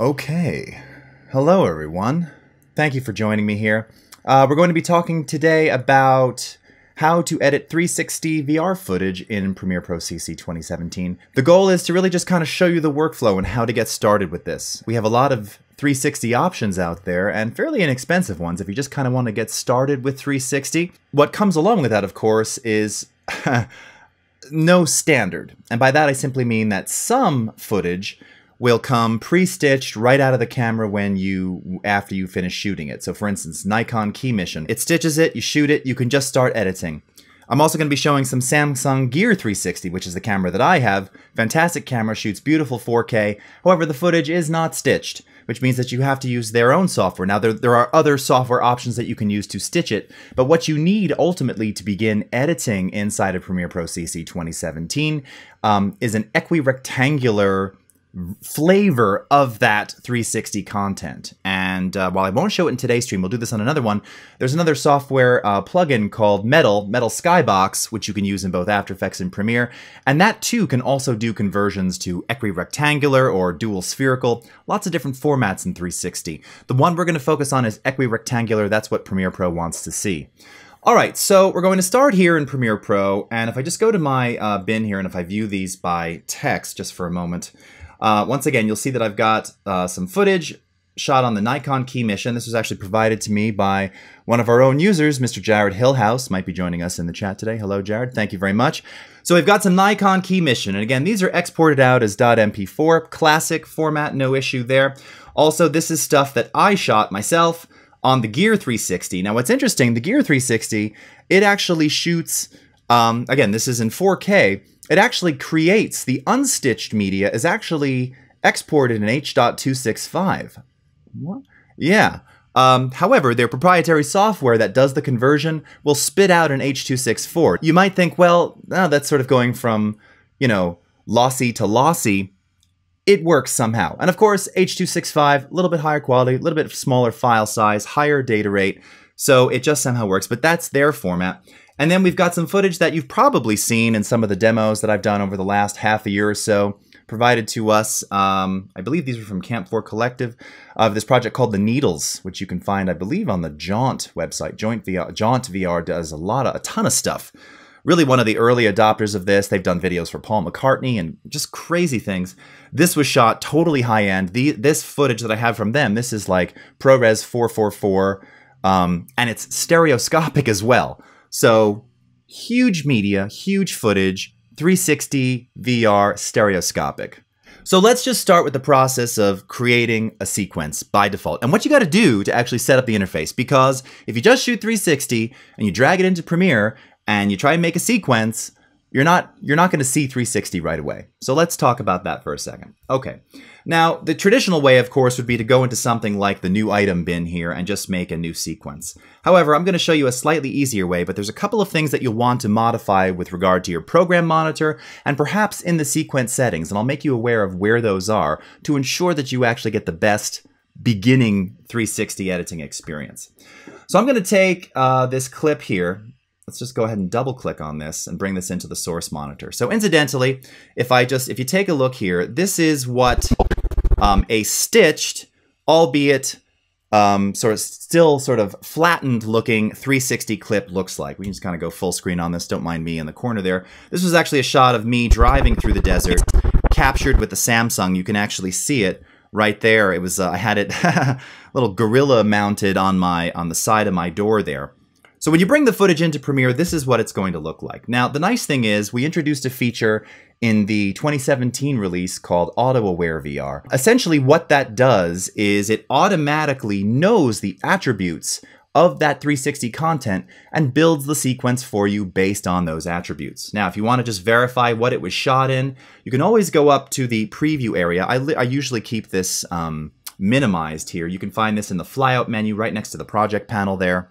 Okay. Hello, everyone. Thank you for joining me here. Uh, we're going to be talking today about how to edit 360 VR footage in Premiere Pro CC 2017. The goal is to really just kind of show you the workflow and how to get started with this. We have a lot of 360 options out there and fairly inexpensive ones if you just kind of want to get started with 360. What comes along with that, of course, is no standard. And by that I simply mean that some footage will come pre-stitched right out of the camera when you after you finish shooting it. So for instance, Nikon KeyMission. It stitches it, you shoot it, you can just start editing. I'm also going to be showing some Samsung Gear 360, which is the camera that I have. Fantastic camera, shoots beautiful 4K. However, the footage is not stitched, which means that you have to use their own software. Now, there, there are other software options that you can use to stitch it, but what you need ultimately to begin editing inside of Premiere Pro CC 2017 um, is an equirectangular flavor of that 360 content. And uh, while I won't show it in today's stream, we'll do this on another one. There's another software uh, plugin called Mettle, Mettle Skybox, which you can use in both After Effects and Premiere. And that too can also do conversions to equirectangular or dual spherical, lots of different formats in 360. The one we're going to focus on is equirectangular. That's what Premiere Pro wants to see. All right, so we're going to start here in Premiere Pro, and if I just go to my uh, bin here and if I view these by text just for a moment, uh, once again, you'll see that I've got uh, some footage shot on the Nikon KeyMission. This was actually provided to me by one of our own users, Mr. Jared Hillhouse, might be joining us in the chat today. Hello, Jared. Thank you very much. So we've got some Nikon KeyMission, and again, these are exported out as .mp4, classic format, no issue there. Also, this is stuff that I shot myself on the Gear 360. Now, what's interesting, the Gear 360, it actually shoots, um, again, this is in 4K, it actually creates the unstitched media is actually exported in H.265. What? Yeah. Um, however, their proprietary software that does the conversion will spit out an H.264. You might think, well, oh, that's sort of going from, you know, lossy to lossy. It works somehow. And of course, H.265, a little bit higher quality, a little bit smaller file size, higher data rate. So it just somehow works, but that's their format. And then we've got some footage that you've probably seen in some of the demos that I've done over the last half a year or so, provided to us. Um, I believe these were from Camp 4 Collective of this project called The Needles, which you can find, I believe, on the Jaunt website. Jaunt VR, Jaunt VR does a lot of, a ton of stuff. Really one of the early adopters of this. They've done videos for Paul McCartney and just crazy things. This was shot totally high end. The, this footage that I have from them, this is like ProRes 444, um, and it's stereoscopic as well. So huge media, huge footage, 360 VR stereoscopic. So let's just start with the process of creating a sequence by default and what you got to do to actually set up the interface. Because if you just shoot 360 and you drag it into Premiere and you try and make a sequence, you're not you're not going to see 360 right away. So let's talk about that for a second. Okay. Now, the traditional way, of course, would be to go into something like the new item bin here and just make a new sequence. However, I'm going to show you a slightly easier way, but there's a couple of things that you'll want to modify with regard to your program monitor and perhaps in the sequence settings, and I'll make you aware of where those are to ensure that you actually get the best beginning 360 editing experience. So I'm going to take uh, this clip here, let's just go ahead and double click on this and bring this into the source monitor. So incidentally, if I just, if you take a look here, this is what um, a stitched, albeit um, sort of still sort of flattened looking 360 clip looks like. We can just kind of go full screen on this. Don't mind me in the corner there. This was actually a shot of me driving through the desert, captured with the Samsung. You can actually see it right there. It was uh, I had it a little gorilla mounted on my on the side of my door there. So when you bring the footage into Premiere, this is what it's going to look like. Now, the nice thing is we introduced a feature in the 2017 release called Auto Aware VR. Essentially what that does is it automatically knows the attributes of that 360 content and builds the sequence for you based on those attributes. Now, if you want to just verify what it was shot in, you can always go up to the preview area. I, I usually keep this um, minimized here. You can find this in the flyout menu right next to the project panel there.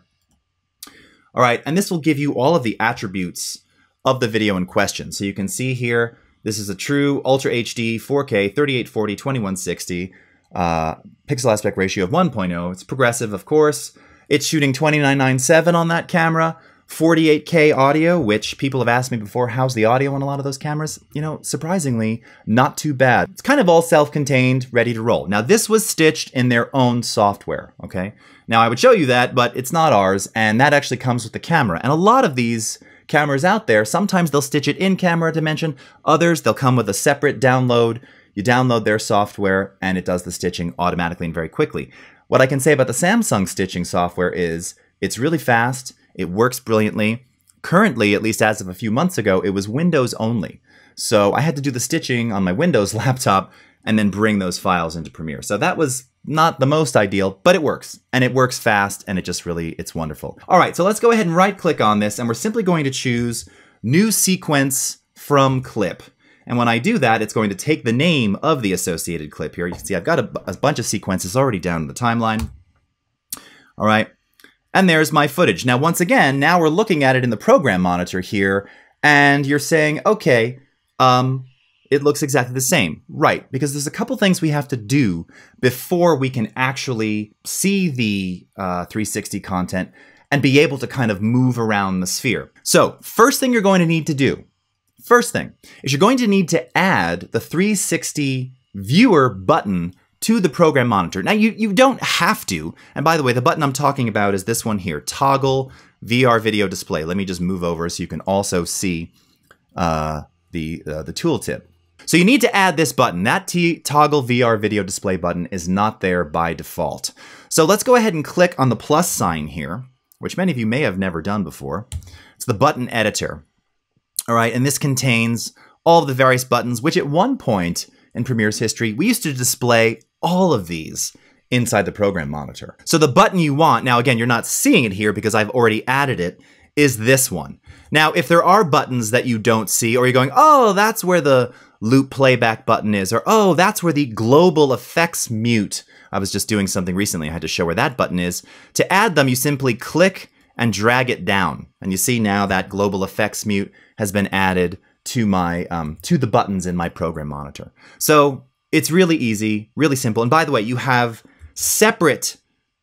All right, and this will give you all of the attributes of the video in question. So you can see here, this is a true Ultra HD 4K 3840 2160 uh, pixel aspect ratio of 1.0. It's progressive, of course. It's shooting 2997 on that camera, 48K audio, which people have asked me before, how's the audio on a lot of those cameras? You know, surprisingly, not too bad. It's kind of all self-contained, ready to roll. Now, this was stitched in their own software, okay? Now, I would show you that, but it's not ours, and that actually comes with the camera. And a lot of these cameras out there, sometimes they'll stitch it in camera dimension, others they'll come with a separate download. You download their software, and it does the stitching automatically and very quickly. What I can say about the Samsung stitching software is it's really fast, it works brilliantly. Currently, at least as of a few months ago, it was Windows only. So I had to do the stitching on my Windows laptop and then bring those files into Premiere. So that was not the most ideal, but it works. And it works fast and it just really, it's wonderful. All right, so let's go ahead and right click on this and we're simply going to choose New Sequence from Clip. And when I do that, it's going to take the name of the associated clip here. You can see I've got a, a bunch of sequences already down in the timeline. All right, and there's my footage. Now, once again, now we're looking at it in the program monitor here, and you're saying, okay, um, it looks exactly the same. Right, because there's a couple things we have to do before we can actually see the uh, 360 content and be able to kind of move around the sphere. So, first thing you're going to need to do, first thing, is you're going to need to add the 360 viewer button to the program monitor. Now, you, you don't have to. And by the way, the button I'm talking about is this one here, Toggle VR Video Display. Let me just move over so you can also see uh, the, uh, the tooltip. So you need to add this button. That T Toggle VR Video Display button is not there by default. So let's go ahead and click on the plus sign here, which many of you may have never done before. It's the button editor. All right, and this contains all of the various buttons, which at one point in Premiere's history, we used to display all of these inside the program monitor. So the button you want, now again, you're not seeing it here because I've already added it, is this one. Now, if there are buttons that you don't see, or you're going, oh, that's where the loop playback button is, or oh, that's where the global effects mute. I was just doing something recently, I had to show where that button is. To add them, you simply click and drag it down. And you see now that global effects mute has been added to my um, to the buttons in my program monitor. So it's really easy, really simple. And by the way, you have separate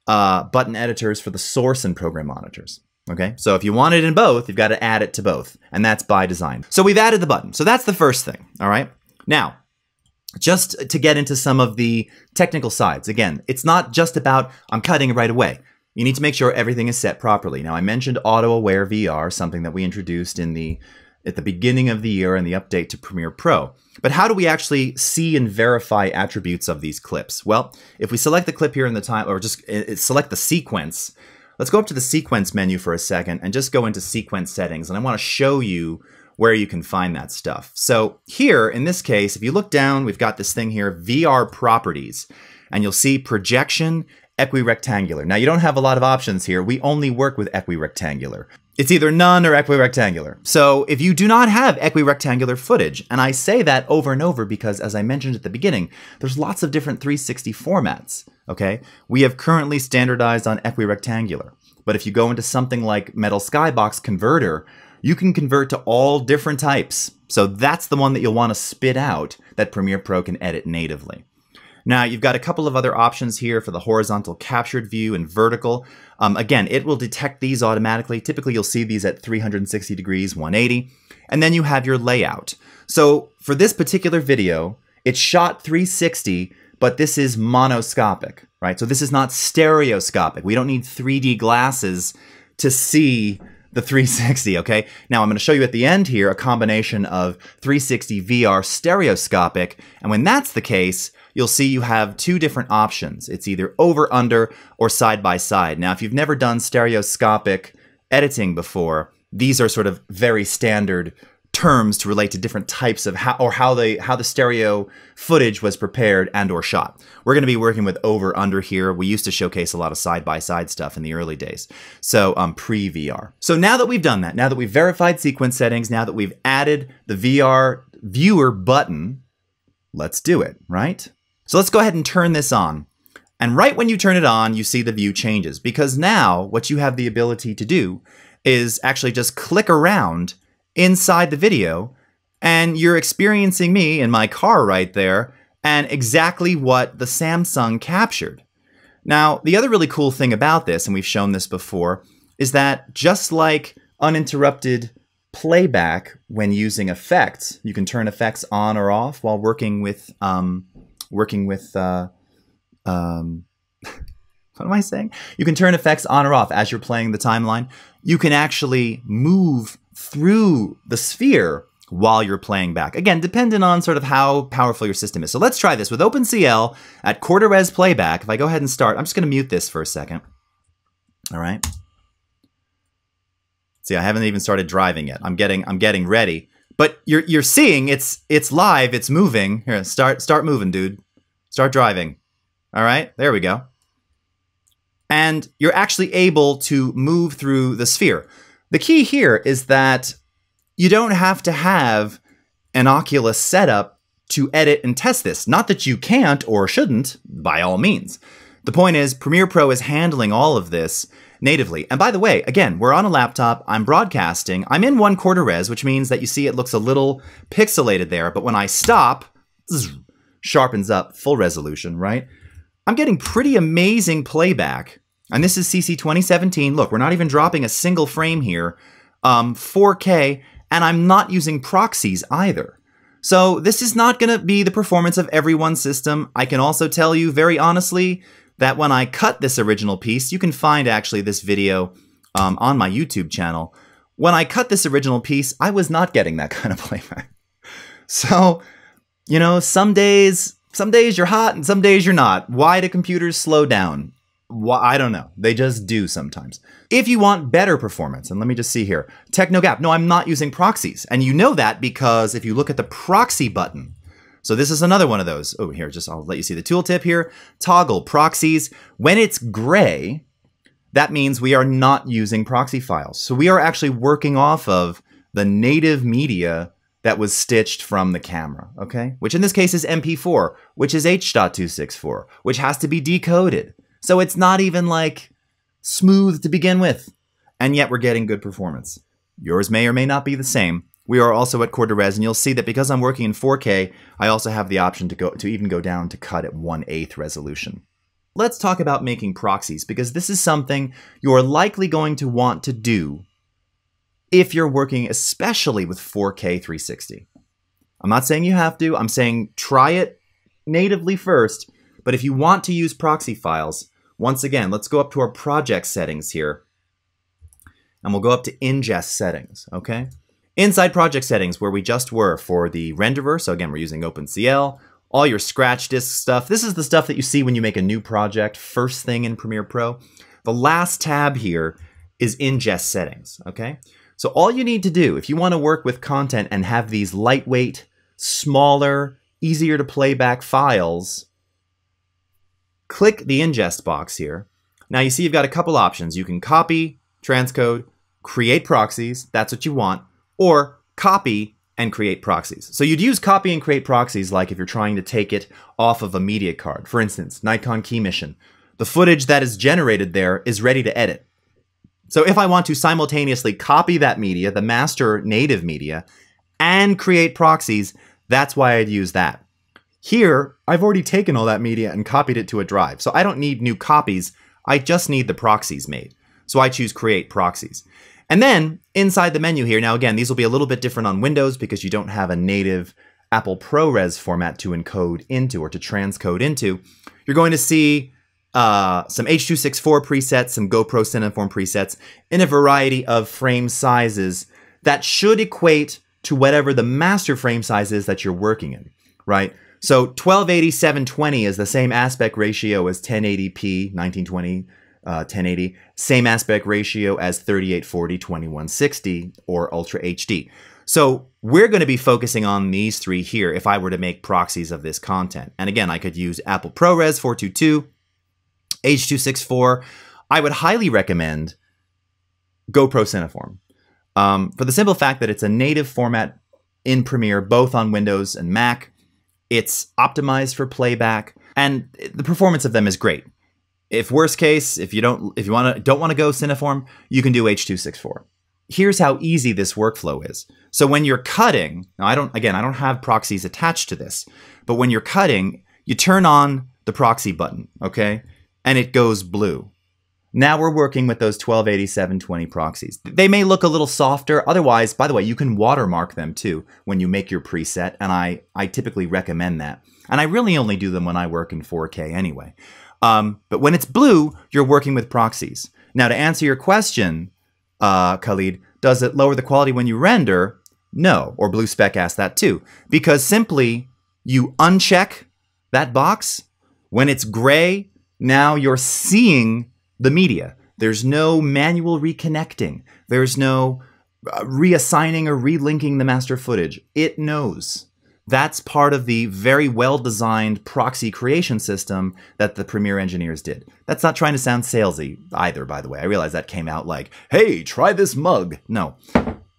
uh, button editors for the source and program monitors. Okay, so if you want it in both, you've got to add it to both, and that's by design. So we've added the button. So that's the first thing. All right. Now, just to get into some of the technical sides, again, it's not just about I'm cutting it right away. You need to make sure everything is set properly. Now, I mentioned Auto Aware VR, something that we introduced in the at the beginning of the year in the update to Premiere Pro. But how do we actually see and verify attributes of these clips? Well, if we select the clip here in the time, or just uh, select the sequence, let's go up to the sequence menu for a second and just go into sequence settings. And I want to show you where you can find that stuff. So here, in this case, if you look down, we've got this thing here, VR properties, and you'll see projection, equirectangular. Now you don't have a lot of options here. We only work with equirectangular. It's either none or equirectangular. So if you do not have equirectangular footage, and I say that over and over because as I mentioned at the beginning, there's lots of different 360 formats, okay? We have currently standardized on equirectangular. But if you go into something like Mettle Skybox Converter, you can convert to all different types. So that's the one that you'll want to spit out that Premiere Pro can edit natively. Now you've got a couple of other options here for the horizontal captured view and vertical. Um, again, it will detect these automatically. Typically you'll see these at 360 degrees, 180. And then you have your layout. So for this particular video, it's shot 360, but this is monoscopic, right? So this is not stereoscopic. We don't need 3D glasses to see the 360, okay? Now I'm going to show you at the end here a combination of 360 VR stereoscopic, and when that's the case, you'll see you have two different options. It's either over, under, or side by side. Now, if you've never done stereoscopic editing before, these are sort of very standard terms to relate to different types of how or how they how the stereo footage was prepared and or shot. We're going to be working with over under here. We used to showcase a lot of side by side stuff in the early days. So um pre VR. So now that we've done that, now that we've verified sequence settings, now that we've added the VR viewer button, let's do it, right? So let's go ahead and turn this on. And right when you turn it on, you see the view changes because now what you have the ability to do is actually just click around inside the video and you're experiencing me in my car right there and exactly what the Samsung captured. Now, the other really cool thing about this, and we've shown this before, is that just like uninterrupted playback when using effects. You can turn effects on or off while working with um, working with uh, um, what am I saying? You can turn effects on or off as you're playing the timeline. You can actually move through the sphere while you're playing back. Again, dependent on sort of how powerful your system is. So let's try this with OpenCL at quarter res playback. If I go ahead and start, I'm just going to mute this for a second. All right. See, I haven't even started driving yet. I'm getting I'm getting ready. But you're you're seeing it's it's live, it's moving. Here, start start moving, dude. Start driving. All right? There we go. And you're actually able to move through the sphere. The key here is that you don't have to have an Oculus setup to edit and test this. Not that you can't or shouldn't, by all means. The point is, Premiere Pro is handling all of this natively. And by the way, again, we're on a laptop, I'm broadcasting, I'm in one quarter res, which means that you see it looks a little pixelated there, but when I stop, zzz, sharpens up full resolution, right? I'm getting pretty amazing playback. And this is CC 2017. Look, we're not even dropping a single frame here. Um, 4K, and I'm not using proxies either. So this is not going to be the performance of every one system. I can also tell you very honestly that when I cut this original piece, you can find actually this video um, on my YouTube channel. When I cut this original piece, I was not getting that kind of playback. So, you know, some days, some days you're hot and some days you're not. Why do computers slow down? Why, I don't know. They just do sometimes. If you want better performance, and let me just see here, Technogap. No, I'm not using proxies. And you know that because if you look at the proxy button, so this is another one of those. Oh, here, just I'll let you see the tooltip here. Toggle proxies. When it's gray, that means we are not using proxy files. So we are actually working off of the native media that was stitched from the camera, okay? Which in this case is MP4, which is H.264, which has to be decoded. So it's not even like smooth to begin with. And yet we're getting good performance. Yours may or may not be the same. We are also at res, and you'll see that because I'm working in 4K, I also have the option to go to even go down to cut at 1 8 resolution. Let's talk about making proxies, because this is something you're likely going to want to do if you're working especially with 4K 360. I'm not saying you have to, I'm saying try it natively first, but if you want to use proxy files, once again, let's go up to our project settings here, and we'll go up to ingest settings, okay? Inside project settings, where we just were for the renderer, so again, we're using OpenCL, all your scratch disk stuff. This is the stuff that you see when you make a new project, first thing in Premiere Pro. The last tab here is ingest settings, okay? So all you need to do, if you want to work with content and have these lightweight, smaller, easier to playback files, click the ingest box here. Now you see you've got a couple options. You can copy, transcode, create proxies, that's what you want, or copy and create proxies. So you'd use copy and create proxies like if you're trying to take it off of a media card. For instance, Nikon KeyMission. The footage that is generated there is ready to edit. So if I want to simultaneously copy that media, the master native media, and create proxies, that's why I'd use that. Here, I've already taken all that media and copied it to a drive, so I don't need new copies, I just need the proxies made. So I choose create proxies. And then inside the menu here, now again, these will be a little bit different on Windows because you don't have a native Apple ProRes format to encode into or to transcode into. You're going to see uh, some H.264 presets, some GoPro Cineform presets in a variety of frame sizes that should equate to whatever the master frame size is that you're working in, right? So 1280 720 is the same aspect ratio as 1080p 1920 uh, 1080, same aspect ratio as 3840 2160 or Ultra HD. So we're going to be focusing on these three here if I were to make proxies of this content. And again, I could use Apple ProRes 422, H.264. I would highly recommend GoPro Cineform um, for the simple fact that it's a native format in Premiere, both on Windows and Mac. It's optimized for playback, and the performance of them is great if worst case, if you don't if you want to don't want to go Cineform, you can do H.264. Here's how easy this workflow is. So when you're cutting, now I don't again, I don't have proxies attached to this, but when you're cutting, you turn on the proxy button, okay? And it goes blue. Now we're working with those 128720 proxies. They may look a little softer. Otherwise, by the way, you can watermark them too when you make your preset, and I, I typically recommend that. And I really only do them when I work in 4K anyway. Um, but when it's blue, you're working with proxies. Now, to answer your question, uh, Khalid, does it lower the quality when you render? No, or Blue Spec asked that too. Because simply you uncheck that box. When it's gray, now you're seeing the media. There's no manual reconnecting. There's no uh, reassigning or relinking the master footage. It knows. That's part of the very well designed proxy creation system that the Premiere engineers did. That's not trying to sound salesy either, by the way. I realize that came out like, hey, try this mug. No,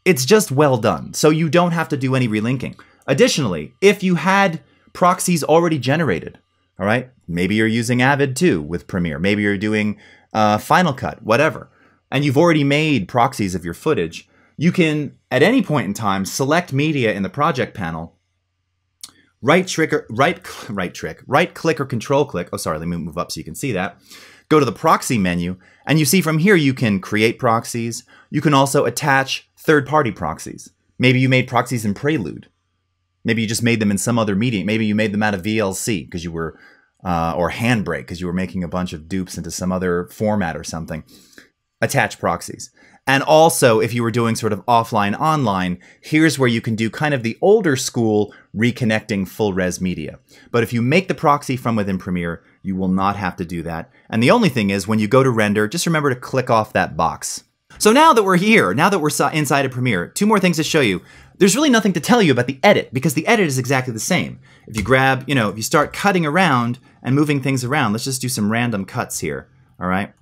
it's just well done. So you don't have to do any relinking. Additionally, if you had proxies already generated, all right, maybe you're using Avid too with Premiere, maybe you're doing uh, Final Cut, whatever, and you've already made proxies of your footage, you can, at any point in time, select media in the project panel right trigger, right, right trick, right click or control click. Oh, sorry, let me move up so you can see that. Go to the proxy menu, and you see from here you can create proxies. You can also attach third-party proxies. Maybe you made proxies in Prelude. Maybe you just made them in some other medium. Maybe you made them out of VLC because you were, uh, or Handbrake because you were making a bunch of dupes into some other format or something. Attach proxies. And also, if you were doing sort of offline online, here's where you can do kind of the older school reconnecting full res media. But if you make the proxy from within Premiere, you will not have to do that. And the only thing is, when you go to render, just remember to click off that box. So now that we're here, now that we're inside of Premiere, two more things to show you. There's really nothing to tell you about the edit because the edit is exactly the same. If you grab, you know, if you start cutting around and moving things around, let's just do some random cuts here, all right?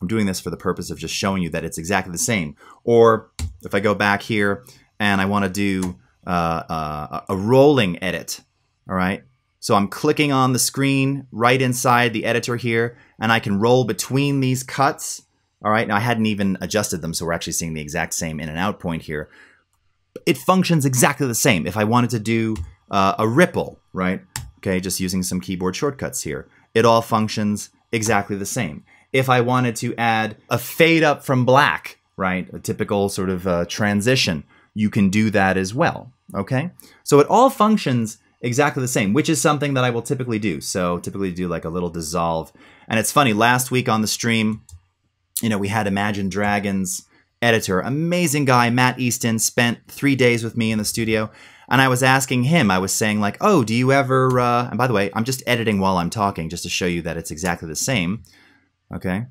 I'm doing this for the purpose of just showing you that it's exactly the same. Or if I go back here and I want to do uh, uh, a rolling edit, all right? So I'm clicking on the screen right inside the editor here, and I can roll between these cuts. All right, now I hadn't even adjusted them, so we're actually seeing the exact same in and out point here. It functions exactly the same. If I wanted to do uh, a ripple, right? Okay, just using some keyboard shortcuts here. It all functions exactly the same if I wanted to add a fade up from black, right? A typical sort of uh, transition, you can do that as well, okay? So it all functions exactly the same, which is something that I will typically do. So typically do like a little dissolve. And it's funny, last week on the stream, you know, we had Imagine Dragons editor, amazing guy, Matt Easton, spent three days with me in the studio. And I was asking him, I was saying like, oh, do you ever, uh, and by the way, I'm just editing while I'm talking just to show you that it's exactly the same. Okay.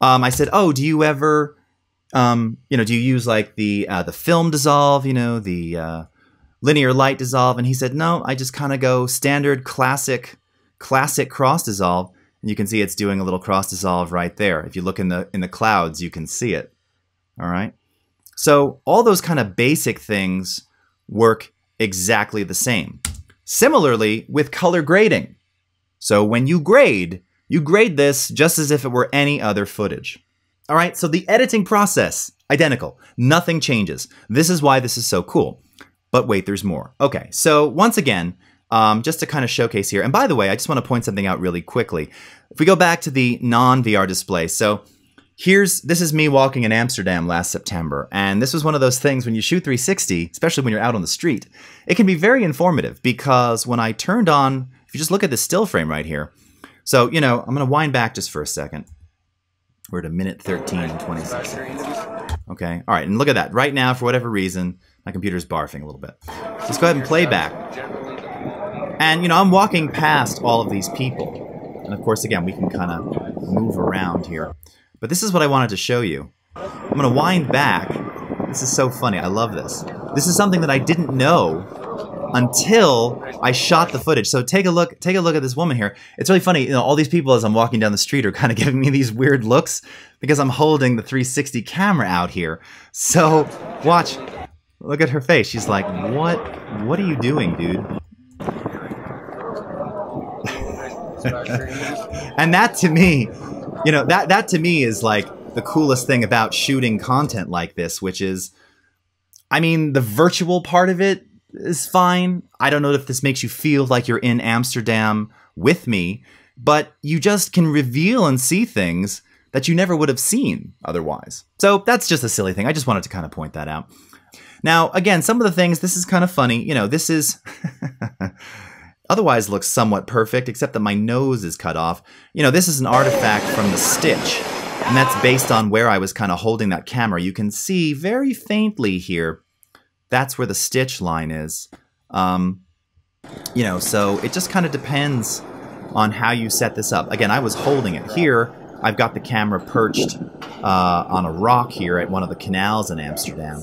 Um, I said, "Oh, do you ever, um, you know, do you use like the uh, the film dissolve, you know, the uh, linear light dissolve?" And he said, "No, I just kind of go standard classic, classic cross dissolve." And you can see it's doing a little cross dissolve right there. If you look in the in the clouds, you can see it. All right. So all those kind of basic things work exactly the same. Similarly with color grading. So when you grade, you grade this just as if it were any other footage. All right, so the editing process, identical. Nothing changes. This is why this is so cool. But wait, there's more. Okay, so once again, um, just to kind of showcase here, and by the way, I just want to point something out really quickly. If we go back to the non-VR display, so here's this is me walking in Amsterdam last September, and this was one of those things when you shoot 360, especially when you're out on the street, it can be very informative because when I turned on, if you just look at the still frame right here, so, you know, I'm going to wind back just for a second. We're at a minute 13 and 26 seconds. Okay. All right. And look at that. Right now, for whatever reason, my computer's barfing a little bit. Let's go ahead and play back. And, you know, I'm walking past all of these people. And of course, again, we can kind of move around here. But this is what I wanted to show you. I'm going to wind back. This is so funny. I love this. This is something that I didn't know until I shot the footage. So take a look, take a look at this woman here. It's really funny. You know, all these people as I'm walking down the street are kind of giving me these weird looks because I'm holding the 360 camera out here. So watch, look at her face. She's like, "What? What are you doing, dude?" and that to me, you know, that that to me is like the coolest thing about shooting content like this, which is I mean, the virtual part of it is fine. I don't know if this makes you feel like you're in Amsterdam with me, but you just can reveal and see things that you never would have seen otherwise. So that's just a silly thing. I just wanted to kind of point that out. Now, again, some of the things, this is kind of funny. You know, this is otherwise looks somewhat perfect, except that my nose is cut off. You know, this is an artifact from the stitch, and that's based on where I was kind of holding that camera. You can see very faintly here, that's where the stitch line is. Um, you know, so it just kind of depends on how you set this up. Again, I was holding it here. I've got the camera perched uh, on a rock here at one of the canals in Amsterdam.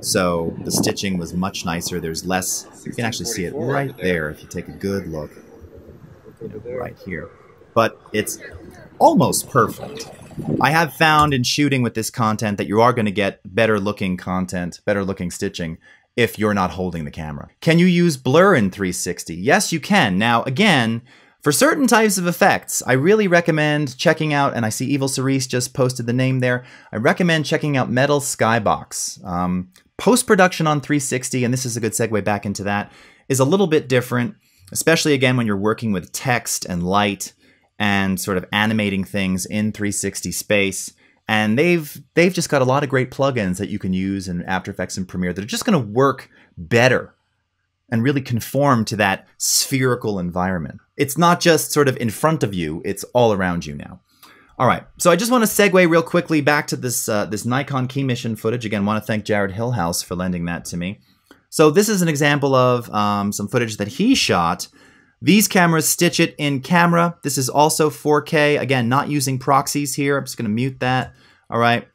So the stitching was much nicer. There's less, you can actually see it right there if you take a good look, you know, right here. But it's almost perfect. I have found in shooting with this content that you are going to get better looking content, better looking stitching if you're not holding the camera. Can you use blur in 360? Yes, you can. Now, again, for certain types of effects, I really recommend checking out, and I see Evil Cerise just posted the name there, I recommend checking out Mettle Skybox. Um, Post-production on 360, and this is a good segue back into that, is a little bit different, especially again when you're working with text and light and sort of animating things in 360 space. And they've they've just got a lot of great plugins that you can use in After Effects and Premiere that are just going to work better and really conform to that spherical environment. It's not just sort of in front of you, it's all around you now. All right, so I just want to segue real quickly back to this uh, this Nikon KeyMission footage. Again, want to thank Jared Hillhouse for lending that to me. So this is an example of um, some footage that he shot. These cameras stitch it in camera. This is also 4K. Again, not using proxies here. I'm just going to mute that. All right,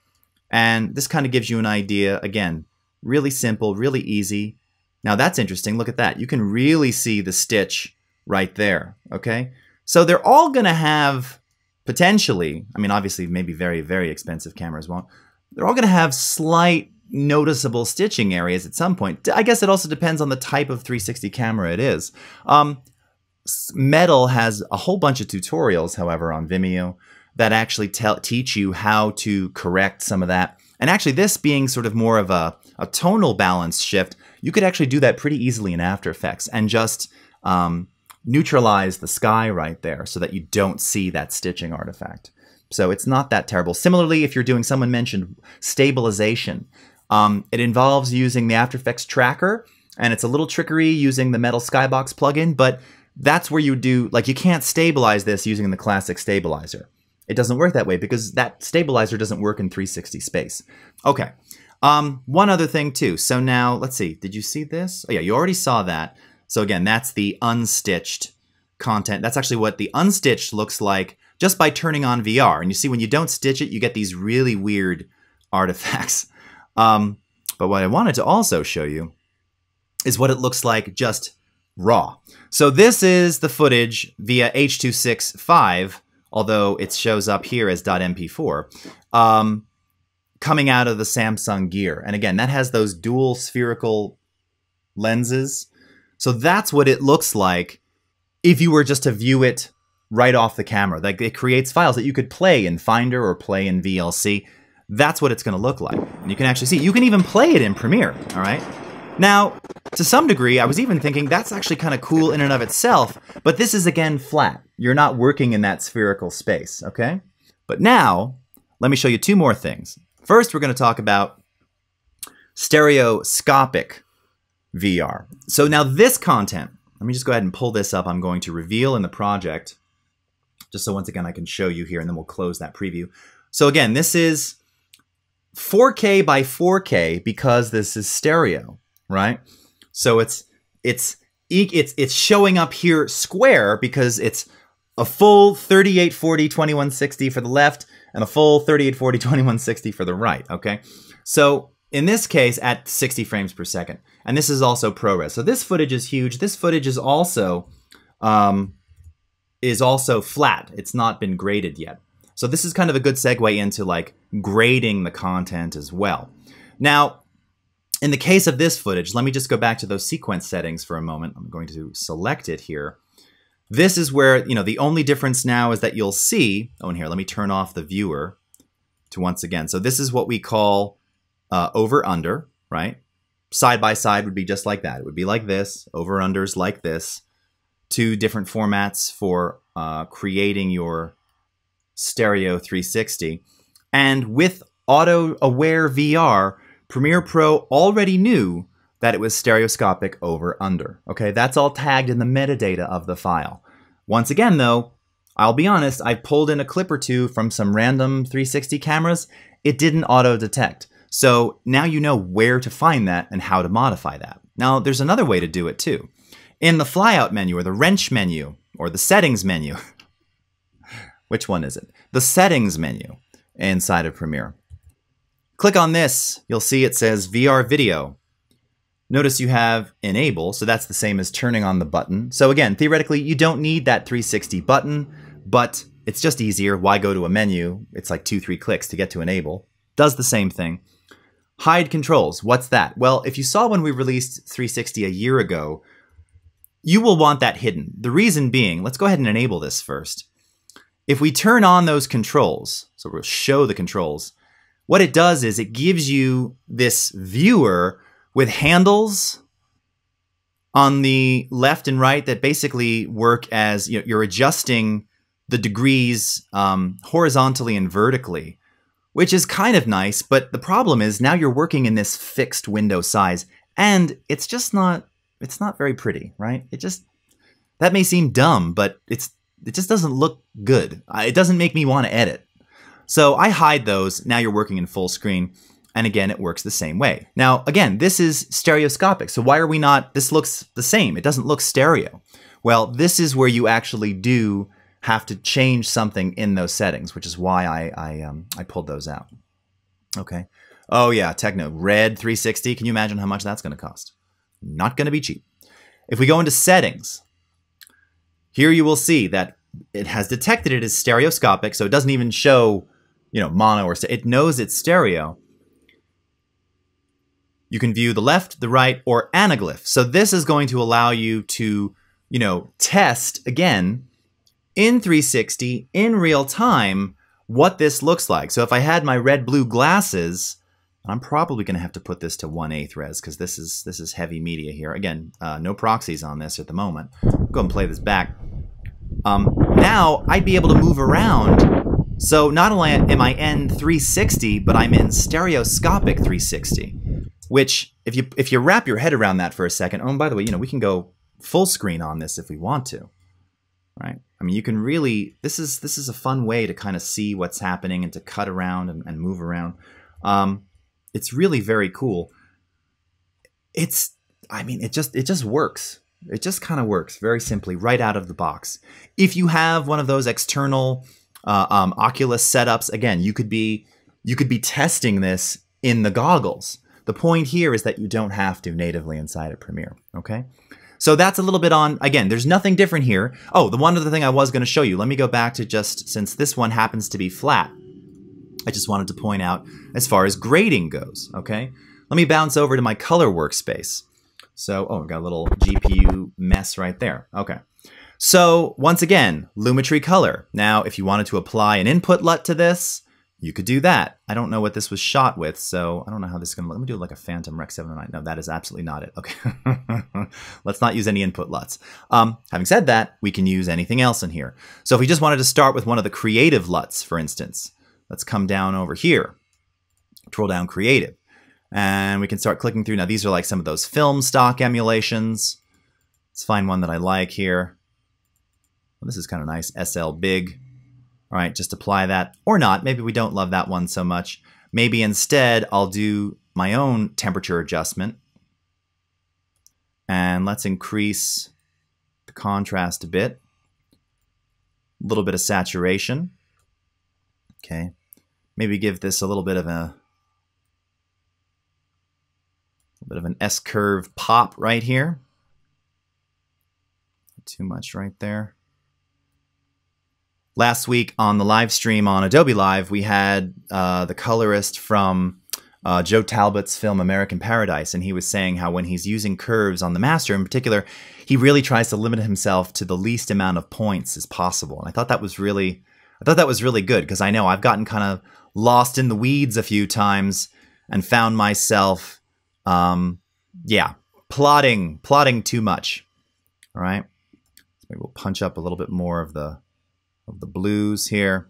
and this kind of gives you an idea. Again, really simple, really easy. Now that's interesting. Look at that. You can really see the stitch right there. Okay, so they're all going to have potentially, I mean, obviously, maybe very, very expensive cameras won't. They're all going to have slight noticeable stitching areas at some point. I guess it also depends on the type of 360 camera it is. Um, Mettle has a whole bunch of tutorials, however, on Vimeo that actually teach you how to correct some of that. And actually, this being sort of more of a, a tonal balance shift, you could actually do that pretty easily in After Effects and just um, neutralize the sky right there so that you don't see that stitching artifact. So it's not that terrible. Similarly, if you're doing, someone mentioned stabilization. Um, it involves using the After Effects tracker, and it's a little trickery using the Mettle Skybox plugin, but that's where you do, like you can't stabilize this using the classic stabilizer. It doesn't work that way because that stabilizer doesn't work in 360 space. Okay, um, one other thing too. So now, let's see, did you see this? Oh yeah, you already saw that. So again, that's the unstitched content. That's actually what the unstitched looks like just by turning on VR. And you see when you don't stitch it, you get these really weird artifacts. Um, but what I wanted to also show you is what it looks like just raw. So this is the footage via H.265, although it shows up here as .mp4, um, coming out of the Samsung Gear. And again, that has those dual spherical lenses so that's what it looks like if you were just to view it right off the camera. Like it creates files that you could play in Finder or play in VLC. That's what it's going to look like. And you can actually see. You can even play it in Premiere, all right? Now, to some degree, I was even thinking that's actually kind of cool in and of itself, but this is again flat. You're not working in that spherical space, okay? But now, let me show you two more things. First, we're going to talk about stereoscopic VR. So now this content, let me just go ahead and pull this up. I'm going to reveal in the project, just so once again I can show you here, and then we'll close that preview. So again, this is 4K by 4K because this is stereo, right? So it's it's it's it's showing up here square because it's a full 3840 2160 for the left and a full 3840 2160 for the right, okay? So in this case at 60 frames per second. And this is also ProRes. So this footage is huge. This footage is also um, is also flat. It's not been graded yet. So this is kind of a good segue into like grading the content as well. Now, in the case of this footage, let me just go back to those sequence settings for a moment. I'm going to select it here. This is where, you know, the only difference now is that you'll see, oh, and here, let me turn off the viewer to once again. So this is what we call uh, over under, right? Side by side would be just like that. It would be like this, over unders like this. Two different formats for uh, creating your stereo 360. And with Auto Aware VR, Premiere Pro already knew that it was stereoscopic over under. Okay, that's all tagged in the metadata of the file. Once again, though, I'll be honest, I pulled in a clip or two from some random 360 cameras. It didn't auto detect. So now you know where to find that and how to modify that. Now, there's another way to do it too. In the flyout menu or the wrench menu or the settings menu, which one is it? The settings menu inside of Premiere. Click on this, you'll see it says VR video. Notice you have enable, so that's the same as turning on the button. So again, theoretically, you don't need that 360 button, but it's just easier. Why go to a menu? It's like two, three clicks to get to enable. Does the same thing. Hide controls, what's that? Well, if you saw when we released 360 a year ago, you will want that hidden. The reason being, let's go ahead and enable this first. If we turn on those controls, so we'll show the controls, what it does is it gives you this viewer with handles on the left and right that basically work as you know, you're adjusting the degrees um, horizontally and vertically, which is kind of nice. But the problem is now you're working in this fixed window size, and it's just not it's not very pretty, right? It just that may seem dumb, but it's it just doesn't look good. It doesn't make me want to edit. So I hide those. Now you're working in full screen. And again, it works the same way. Now, again, this is stereoscopic. So why are we not, this looks the same. It doesn't look stereo. Well, this is where you actually do have to change something in those settings, which is why I, I, um, I pulled those out. Okay. Oh yeah, Techno, red 360. Can you imagine how much that's going to cost? Not going to be cheap. If we go into settings, here you will see that it has detected it as stereoscopic, so it doesn't even show, you know, mono or stereo. it knows it's stereo. You can view the left, the right, or anaglyph. So this is going to allow you to, you know, test again in 360 in real time what this looks like. So if I had my red blue glasses, I'm probably going to have to put this to 1 8 res because this is this is heavy media here. Again, uh, no proxies on this at the moment. Go and play this back. Um, now I'd be able to move around. So not only am I in 360, but I'm in stereoscopic 360 which if you if you wrap your head around that for a second, oh, and by the way, you know, we can go full screen on this if we want to. Right? I mean, you can really this is this is a fun way to kind of see what's happening and to cut around and, and move around. Um, it's really very cool. It's I mean, it just it just works. It just kind of works very simply right out of the box. If you have one of those external uh, um, Oculus setups, again, you could be you could be testing this in the goggles. The point here is that you don't have to natively inside of Premiere, okay? So that's a little bit on, again, there's nothing different here. Oh, the one other thing I was going to show you, let me go back to just, since this one happens to be flat, I just wanted to point out as far as grading goes, okay? Let me bounce over to my color workspace. So, oh, we've got a little GPU mess right there. Okay. So once again, Lumetri color. Now, if you wanted to apply an input LUT to this, you could do that. I don't know what this was shot with, so I don't know how this is going to look. Let me do like a Phantom Rec 709. No, that is absolutely not it. Okay. Let's not use any input LUTs. Um, having said that, we can use anything else in here. So if we just wanted to start with one of the creative LUTs, for instance, let's come down over here, Troll down creative, and we can start clicking through. Now, these are like some of those film stock emulations. Let's find one that I like here. Well, this is kind of nice, SL Big. All right, just apply that or not. Maybe we don't love that one so much. Maybe instead I'll do my own temperature adjustment. And let's increase the contrast a bit. A little bit of saturation. Okay. Maybe give this a little bit of a, a bit of an S-curve pop right here. Too much right there. Last week on the live stream on Adobe Live, we had uh, the colorist from uh, Joe Talbot's film American Paradise, and he was saying how when he's using curves on the master in particular, he really tries to limit himself to the least amount of points as possible. And I thought that was really, I thought that was really good because I know I've gotten kind of lost in the weeds a few times and found myself, um, yeah, plotting, plotting too much. All right, so maybe we'll punch up a little bit more of the of the blues here.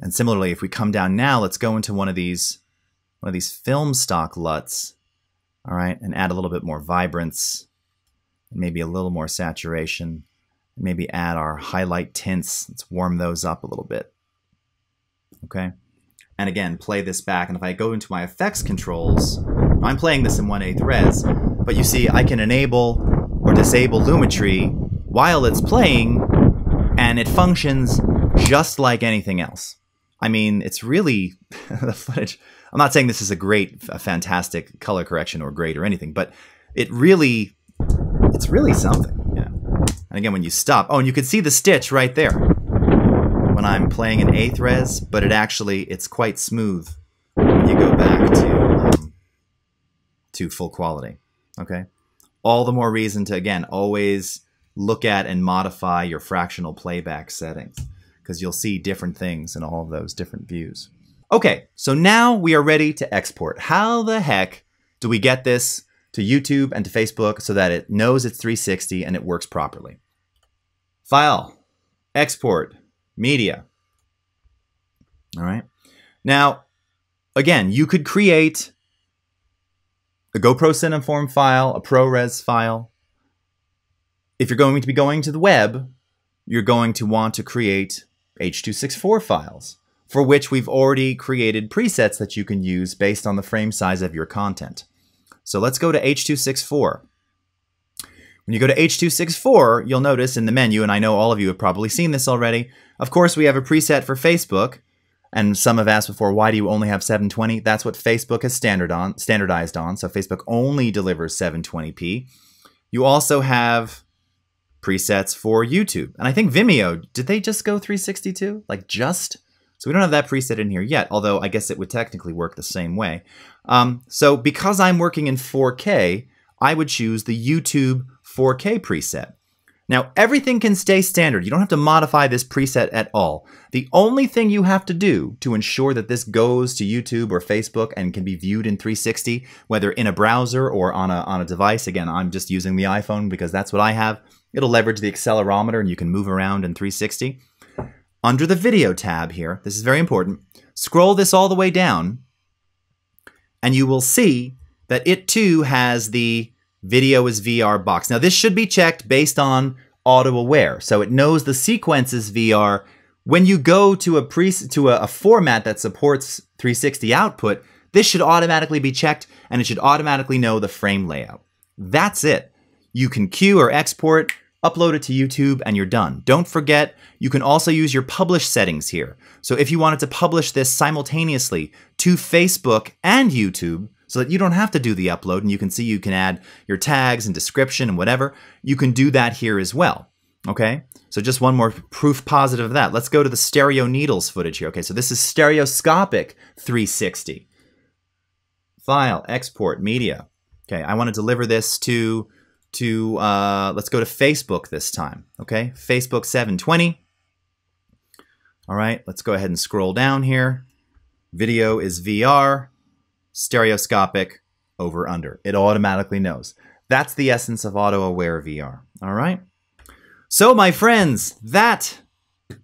And similarly, if we come down now, let's go into one of these one of these film stock LUTs, all right, and add a little bit more vibrance, and maybe a little more saturation, maybe add our highlight tints. Let's warm those up a little bit. Okay. And again, play this back. And if I go into my effects controls, I'm playing this in 1 8 res, but you see I can enable or disable Lumetri while it's playing, and it functions just like anything else. I mean, it's really the footage. I'm not saying this is a great, a fantastic color correction or great or anything, but it really, it's really something. You know? And again, when you stop, oh, and you can see the stitch right there when I'm playing in eighth res, but it actually, it's quite smooth when you go back to, um, to full quality. Okay. All the more reason to, again, always look at and modify your fractional playback settings because you'll see different things in all of those different views. Okay, so now we are ready to export. How the heck do we get this to YouTube and to Facebook so that it knows it's 360 and it works properly? File, export, media. All right. Now, again, you could create a GoPro Cineform file, a ProRes file. If you're going to be going to the web, you're going to want to create H.264 files, for which we've already created presets that you can use based on the frame size of your content. So let's go to H.264. When you go to H.264, you'll notice in the menu, and I know all of you have probably seen this already, of course we have a preset for Facebook, and some have asked before, why do you only have 720? That's what Facebook has standard on, standardized on, so Facebook only delivers 720p. You also have presets for YouTube. And I think Vimeo, did they just go 362? Like just? So we don't have that preset in here yet, although I guess it would technically work the same way. Um, so because I'm working in 4K, I would choose the YouTube 4K preset. Now, everything can stay standard. You don't have to modify this preset at all. The only thing you have to do to ensure that this goes to YouTube or Facebook and can be viewed in 360, whether in a browser or on a, on a device, again, I'm just using the iPhone because that's what I have, It'll leverage the accelerometer and you can move around in 360. Under the video tab here, this is very important, scroll this all the way down and you will see that it too has the video is VR box. Now this should be checked based on auto aware. So it knows the sequence is VR. When you go to a pre to a, a format that supports 360 output, this should automatically be checked and it should automatically know the frame layout. That's it. You can queue or export, upload it to YouTube, and you're done. Don't forget, you can also use your publish settings here. So if you wanted to publish this simultaneously to Facebook and YouTube, so that you don't have to do the upload and you can see you can add your tags and description and whatever, you can do that here as well. Okay, so just one more proof positive of that. Let's go to the stereo needles footage here. Okay, so this is stereoscopic 360. File, export, media. Okay, I want to deliver this to to, uh, let's go to Facebook this time, okay? Facebook 720. All right, let's go ahead and scroll down here. Video is VR, stereoscopic, over under. It automatically knows. That's the essence of auto aware VR. All right. So, my friends, that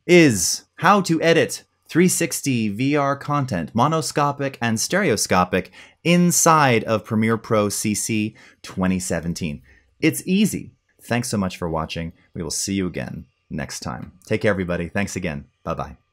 is how to edit 360 VR content, monoscopic and stereoscopic, inside of Premiere Pro CC 2017. It's easy. Thanks so much for watching. We will see you again next time. Take care, everybody. Thanks again. Bye bye.